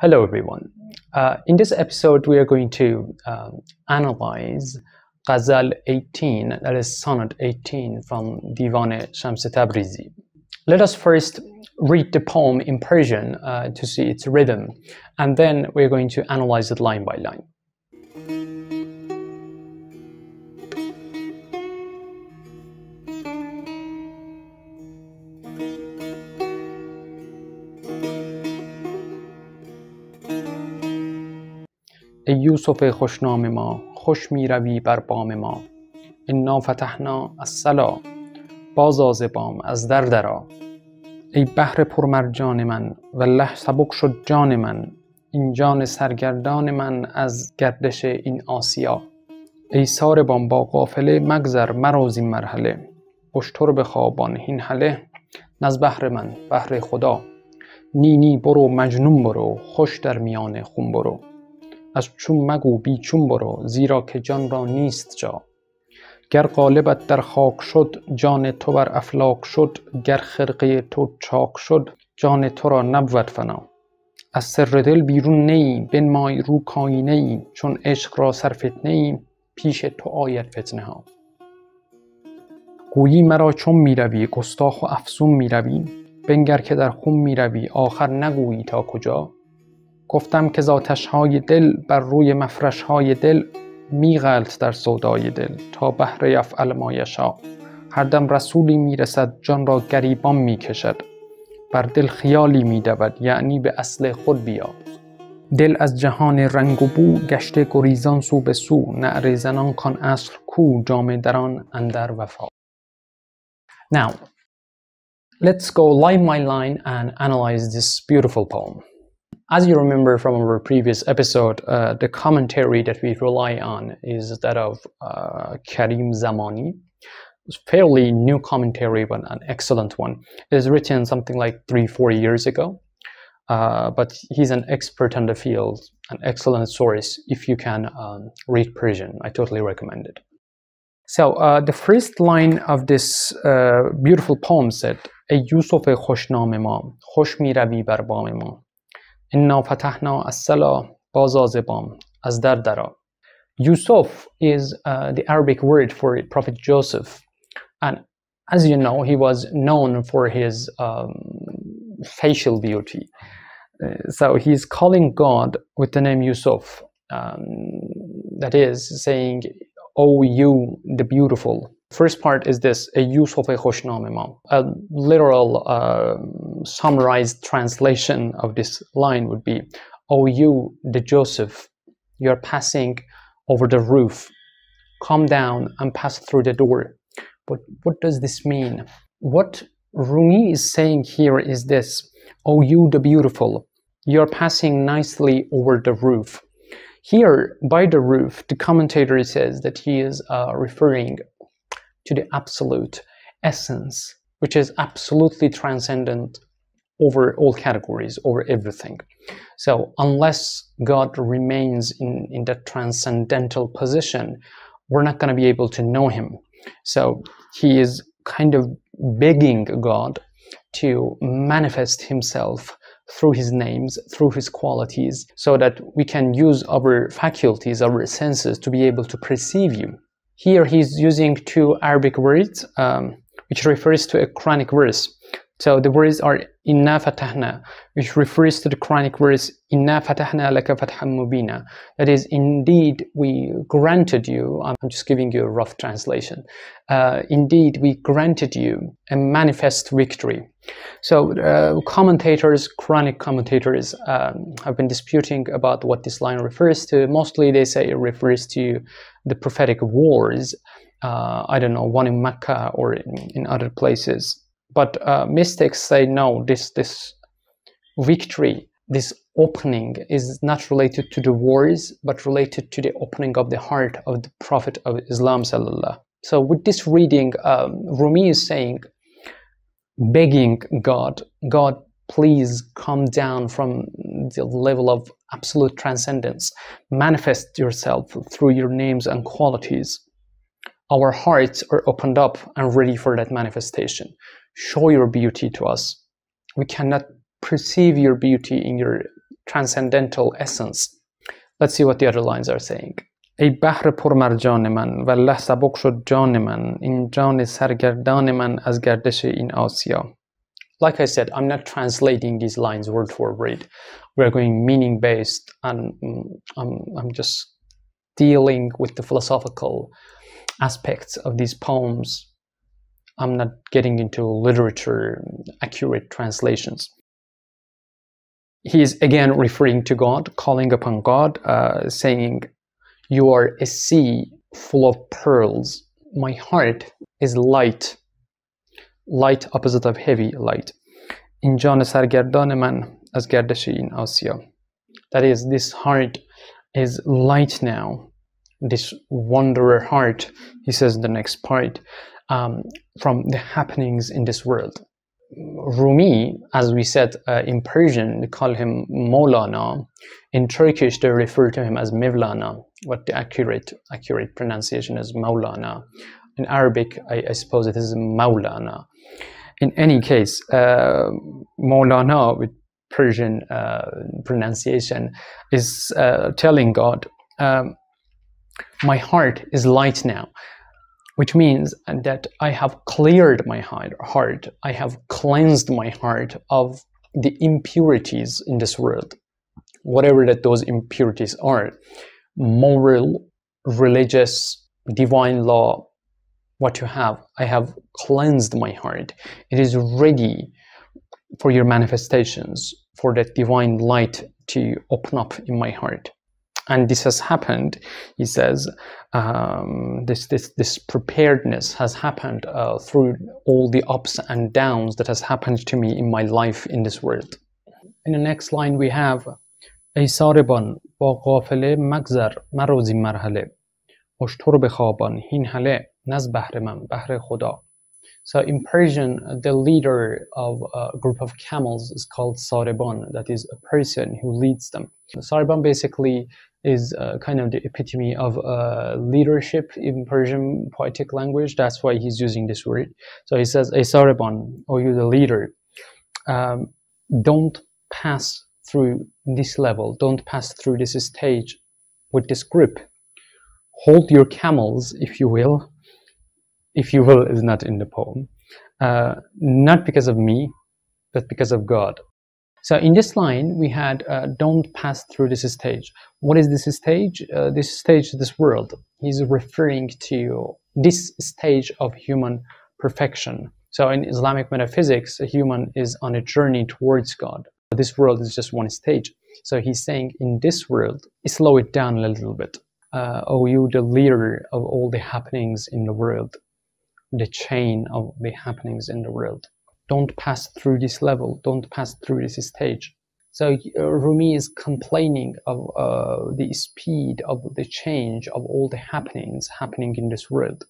Hello, everyone. Uh, in this episode, we are going to um, analyze Ghazal 18, that is Sonnet 18 from Divan Shams Tabrizi. Let us first read the poem in Persian uh, to see its rhythm, and then we're going to analyze it line by line. ای یوسف خوشنام ما خوش می روی بر بام ما. انا فتحنا السلا بازا ز بام از در درا ای بحر پرمرجان من والله سبک شد جان من. این جان سرگردان من از گردش این آسیا. ای ساربان با قافله مگذر مرو زین مرحله. اشتر بخوابان هین هله. نز بحر من بحر خدا. نی نی برو مجنون برو خوش در میان خون برو. از چون مگو بی چون برو زیرا که جان را نیست جا. گر قالبت در خاک شد جان تو بر افلاک شد گر خرقه تو چاک شد جان تو را نبود فنا. از سر دل بیرون نه ای بنمای رو کاینه ای چون عشق را سر فتنه ای پیش تو آید فتنه ها. گویی مرا چون می روی گستاخ و افزون می روی بنگر که در خون می روی آخر نگویی تا کجا. گفتم که ذاتش های دل بر روی مفرش های دل می غلط در سودای دل تا بهر یفعل ما یشا. هر دم رسولی می رسد جان را گریبان می کشد بر دل خیالی می دود یعنی به اصل خود بیا دل از جهان رنگ و بو گشته گریزان سو به سو نعره زنان کان اصل کو جامه دران اندر وفا. Now, let's go line by line and analyze this beautiful poem. As you remember from our previous episode, uh, the commentary that we rely on is that of uh, Karim Zamani. It's fairly new commentary, but an excellent one. It is written something like three, four years ago. Uh, but he's an expert in the field, an excellent source if you can um, read Persian. I totally recommend it. So uh, the first line of this uh, beautiful poem said, ای یوسف خوشنام ما خوش می روی بر بام ما Inna fatahna as-salah bazazibam, dar daro Yusuf is uh, the Arabic word for Prophet Joseph. And as you know, he was known for his um, facial beauty. Uh, so he's calling God with the name Yusuf. Um, that is saying, "O you, the beautiful." First part is this, a Yusuf khoshnam A literal uh, summarized translation of this line would be, O you, the Joseph, you're passing over the roof. Come down and pass through the door. But what does this mean? What Rumi is saying here is this, O you, the beautiful, you're passing nicely over the roof. Here, by the roof, the commentator says that he is uh, referring to the absolute essence, which is absolutely transcendent over all categories, over everything. So unless God remains in, in that transcendental position, we're not going to be able to know him. So he is kind of begging God to manifest himself through his names, through his qualities, so that we can use our faculties, our senses to be able to perceive you. Here he's using two Arabic words, um, which refers to a Quranic verse. So the words are inna fatahna, which refers to the Quranic verse inna fatahna laka fathan mubina. That is, indeed we granted you. I'm just giving you a rough translation. Uh, indeed, we granted you a manifest victory. So uh, commentators, Quranic commentators, um, have been disputing about what this line refers to. Mostly, they say it refers to the prophetic wars. Uh, I don't know, one in Mecca or in, in other places but uh, mystics say no, this, this victory, this opening is not related to the wars, but related to the opening of the heart of the Prophet of Islam. Sallallahu. So with this reading, um, Rumi is saying, begging God, God, please come down from the level of absolute transcendence. Manifest yourself through your names and qualities. Our hearts are opened up and ready for that manifestation show your beauty to us. We cannot perceive your beauty in your transcendental essence. Let's see what the other lines are saying. ای بحر پرمرجان من والله سبک شد جان من این جان سرگردان من از گردش این آسیا like I said, I'm not translating these lines word for word. We're going meaning based, and mm, I'm, I'm just dealing with the philosophical aspects of these poems. I'm not getting into literature accurate translations. He is again referring to God, calling upon God, uh, saying, You are a sea full of pearls. My heart is light light opposite of heavy light این جان سرگردان من از گردش این آسیا that is this heart is light now this wanderer heart he says in the next part um, from the happenings in this world Rumi, as we said uh, in Persian, they call him Maulana. In Turkish, they refer to him as Mevlana, What the accurate accurate pronunciation is Maulana. In Arabic, I, I suppose it is Maulana in any case, uh, Maulana with Persian uh, pronunciation is uh, telling God, um, my heart is light now, which means that I have cleared my heart, I have cleansed my heart of the impurities in this world, whatever that those impurities are, moral, religious, divine law, what you have. I have cleansed my heart. It is ready for your manifestations, for that divine light to open up in my heart And this has happened, he says, um, this, this, this preparedness has happened uh, through all the ups and downs that has happened to me in my life in this world. In the next line we have, ای ساربان با قافله مگذر مروزی مرحله اشتر بخوابان هین هله نز بهر من بهر خدا so in Persian, the leader of a group of camels is called Sarban, that is a person who leads them. Sarban basically is uh, kind of the epitome of uh, leadership in Persian poetic language. That's why he's using this word. So he says, "A Sarban, or you the leader, um, don't pass through this level, don't pass through this stage with this group. Hold your camels, if you will, if you will, is not in the poem. Uh, not because of me, but because of God. So in this line, we had uh, don't pass through this stage. What is this stage? Uh, this stage, this world. He's referring to this stage of human perfection. So in Islamic metaphysics, a human is on a journey towards God. This world is just one stage. So he's saying in this world, slow it down a little bit. Uh, oh, you, the leader of all the happenings in the world, the chain of the happenings in the world. Don't pass through this level, don't pass through this stage. So uh, Rumi is complaining of uh, the speed of the change of all the happenings happening in this world.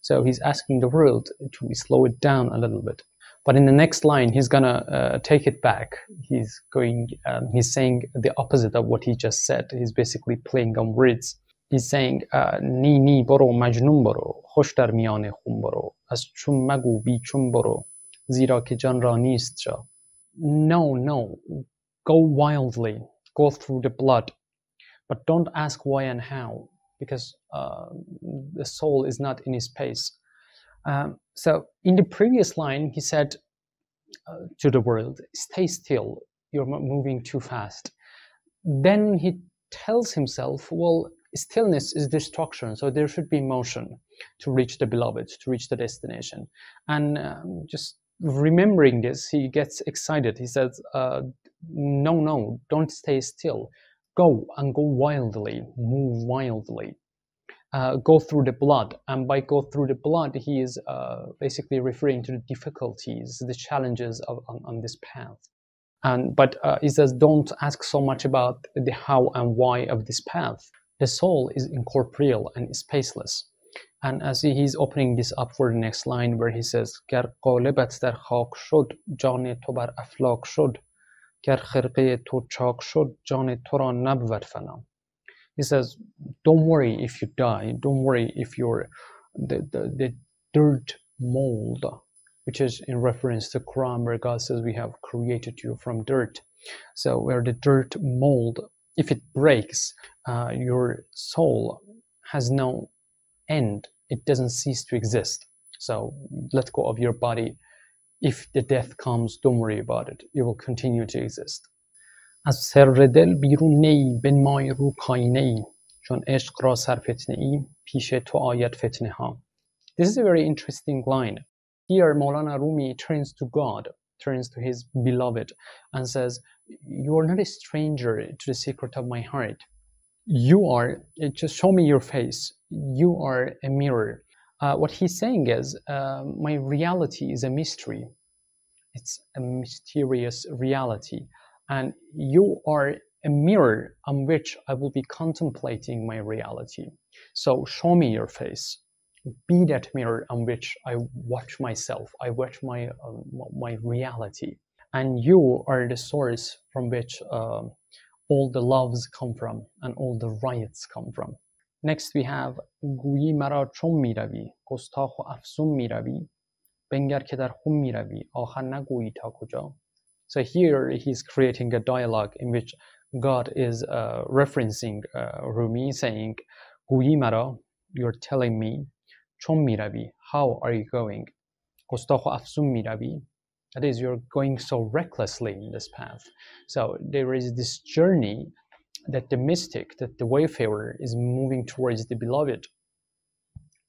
So he's asking the world to slow it down a little bit. But in the next line, he's gonna uh, take it back. He's going, um, he's saying the opposite of what he just said. He's basically playing on words. He's saying, نی نی برو مجنون برو خوش در میان خون برو از چون مگو بی چون برو زیرا که جان را نیست جا No, no, go wildly, go through the blood, but don't ask why and how, because uh, the soul is not in his pace. Um, so in the previous line, he said uh, to the world, stay still, you're moving too fast. Then he tells himself, well, stillness is destruction, so there should be motion to reach the beloved, to reach the destination. And um, just remembering this, he gets excited. He says, uh, No, no, don't stay still. Go and go wildly, move wildly. Uh, go through the blood. And by go through the blood, he is uh, basically referring to the difficulties, the challenges of, on, on this path. And, but uh, he says, don't ask so much about the how and why of this path. The soul is incorporeal and spaceless. And as he's opening this up for the next line where he says گر قالبت در خاک شد جان تو بر افلاک شد گر خرقه تو چاک شد جان تو را نبود فنا he says don't worry if you die don't worry if you're the, the, the dirt mold which is in reference to Quran where God says we have created you from dirt So where the dirt mold, if it breaks, uh, your soul has no end. It doesn't cease to exist. So let go of your body. If the death comes, don't worry about it. It will continue to exist. از سر دل بیرون نی بنمای رو کاینه ای چون عشق را سر فتنه ای پیش تو آید فتنه ها This is a very interesting line. Here Maulana Rumi turns to God, turns to his beloved and says, You are not a stranger to the secret of my heart. You are, just show me your face. You are a mirror. Uh, what he's saying is, uh, My reality is a mystery. It's a mysterious reality and you are a mirror on which I will be contemplating my reality. So show me your face Be that mirror on which I watch myself. I watch my uh, my reality, and you are the source from which uh, all the loves come from and all the riots come from. Next we have گویی مرا چون میروی گستاخ و افسون میروی بنگر که در خون میروی آخر نگویی تا کجا so here he's creating a dialogue in which God is uh, referencing uh, Rumi, saying, "Guyi mara, you're telling me, chom miravi, how are you going? Kostacho afsum miravi, that is, you're going so recklessly in this path. So there is this journey that the mystic, that the wayfarer is moving towards the beloved,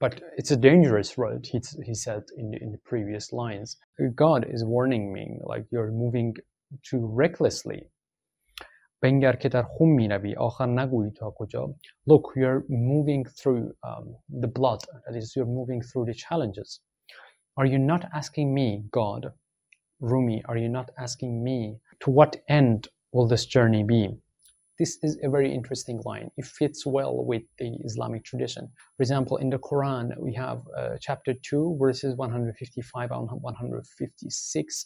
but it's a dangerous road, he, he said in the, in the previous lines. God is warning me, like you're moving too recklessly. بنگر که در خون می روی آخر نگویی تا کجا Look, you're moving through um, the blood, that is, you're moving through the challenges. Are you not asking me, God, Rumi, are you not asking me to what end will this journey be? This is a very interesting line. It fits well with the Islamic tradition. For example, in the Quran, we have uh, chapter 2, verses 155 and 156.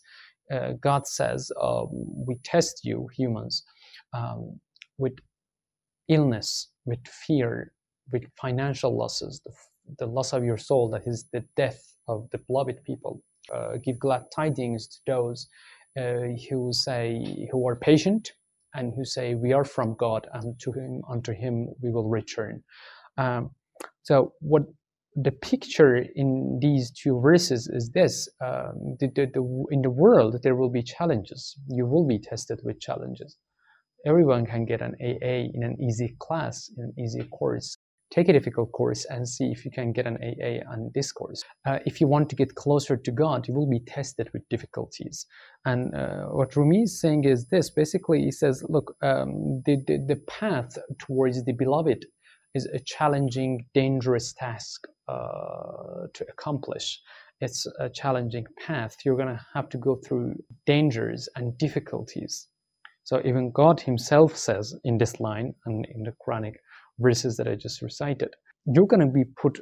Uh, God says, um, We test you, humans, um, with illness, with fear, with financial losses, the, the, loss of your soul, that is the death of the beloved people. Uh, give glad tidings to those uh, who say, who are patient and who say, We are from God, and to him, unto him we will return. Um, so, what the picture in these two verses is this um, the, the, the, in the world, there will be challenges. You will be tested with challenges. Everyone can get an AA in an easy class, in an easy course take a difficult course and see if you can get an AA on this course. Uh, if you want to get closer to God, you will be tested with difficulties. And uh, what Rumi is saying is this basically, he says, look, um, the, the, the, path towards the beloved is a challenging, dangerous task uh, to accomplish. It's a challenging path. You're going to have to go through dangers and difficulties. So even God Himself says in this line and in the Quranic, verses that I just recited, you're going to be put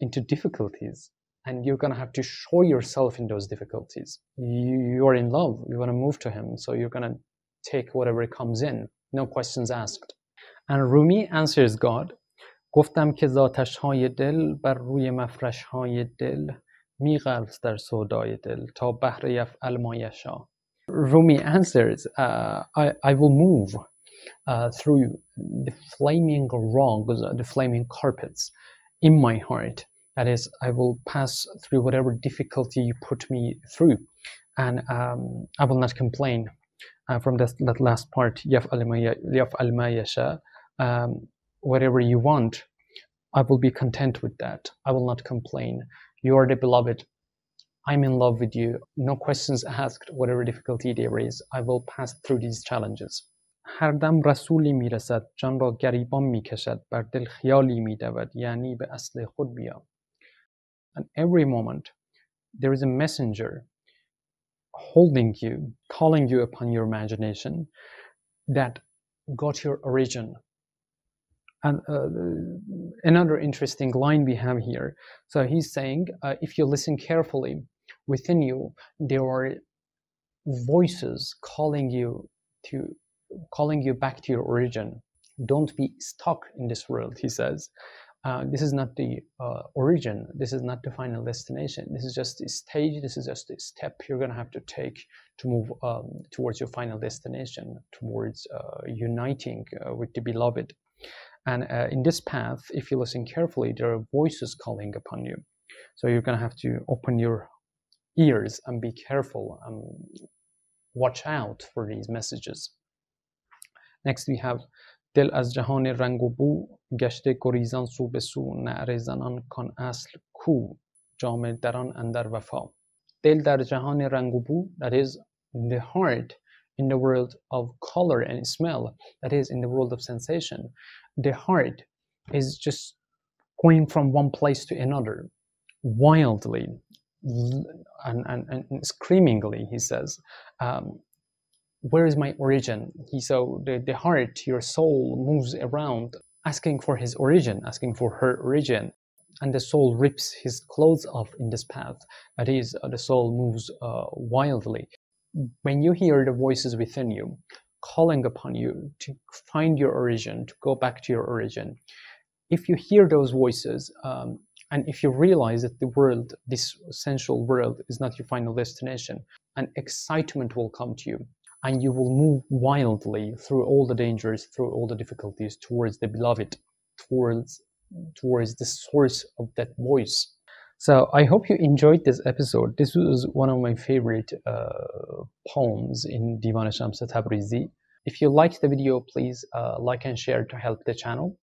into difficulties and you're going to have to show yourself in those difficulties. You, are in love, you want to move to him, so you're going to take whatever comes in, no questions asked. And Rumi answers God, گفتم که ذاتش های دل بر روی مفرش های دل میغلط در سودای دل تا بحر یفعل ما یشا. Rumi answers, uh, I, I will move uh, through the flaming wrongs, the flaming carpets in my heart. That is, I will pass through whatever difficulty you put me through, and um, I will not complain. Uh, from that, that last part, um, whatever you want, I will be content with that. I will not complain. You are the beloved. I'm in love with you. No questions asked, whatever difficulty there is. I will pass through these challenges. هر دم رسولی میرسد جان را گریبان میکشد بر دل خیالی میدود یعنی به اصل خود بیا and every moment there is a messenger holding you calling you upon your imagination that got your origin and uh, another interesting line we have here so he's saying uh, if you listen carefully within you there are voices calling you to calling you back to your origin. Don't be stuck in this world, he says. uh, this is not the uh, origin. This is not the final destination. This is just a stage. This is just a step you're going to have to take to move um, towards your final destination, towards uh, uniting uh, with the beloved. And uh, in this path, if you listen carefully, there are voices calling upon you. So you're going to have to open your ears and be careful and watch out for these messages. Next, we have دل از جهان رنگ و بو گشته گریزان سو به سو نعره زنان کان اصل کو جام دران اندر وفا دل در جهان رنگ و بو that is the heart in the world of color and smell that is in the world of sensation the heart is just going from one place to another wildly and, and, and screamingly he says um, where is my origin? He so the, the heart, your soul moves around asking for his origin, asking for her origin. And the soul rips his clothes off in this path. That is, uh, the soul moves uh, wildly. When you hear the voices within you calling upon you to find your origin, to go back to your origin, if you hear those voices, um, and if you realize that the world, this sensual world, is not your final destination, an excitement will come to you and you will move wildly through all the dangers, through all the difficulties towards the beloved, towards towards the source of that voice. So I hope you enjoyed this episode. This was one of my favorite uh, poems in Divan Shams Tabrizi. If you liked the video, please uh, like and share to help the channel.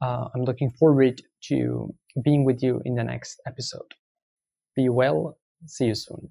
Uh, I'm looking forward to being with you in the next episode. Be well. See you soon.